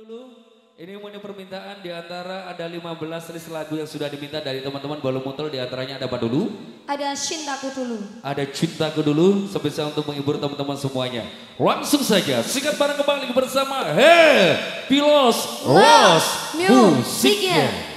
dulu. Ini punya permintaan di antara ada 15 list lagu yang sudah diminta dari teman-teman Balu Mutul di antaranya ada apa dulu? Ada cintaku dulu. Ada cintaku dulu sebisa untuk menghibur teman-teman semuanya. Langsung saja singkat bareng kembali bersama He Pilos Los Musiknya.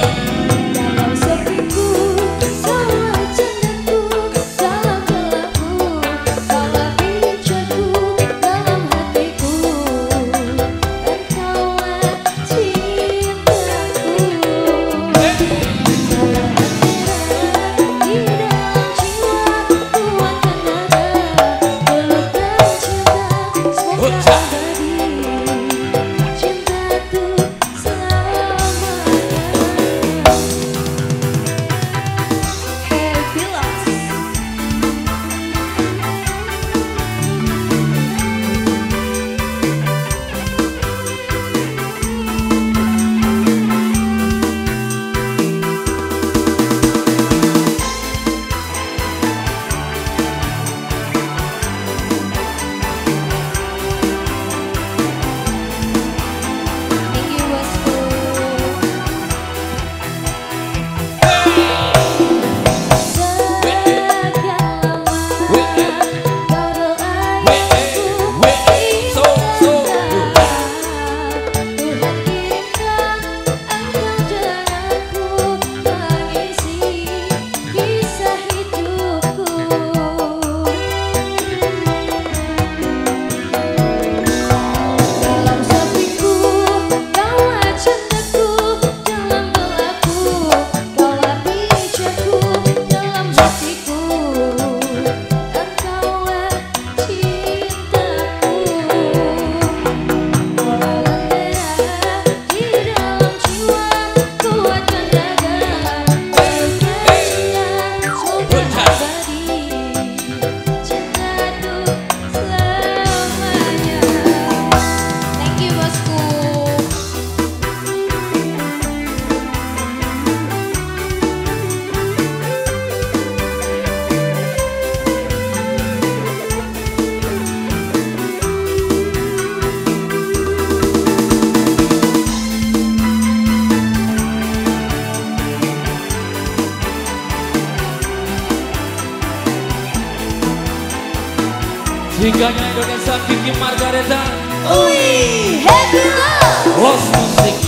love. Singgahnya Indonesia Kiki Margareta. Ui, happy love Los musiknya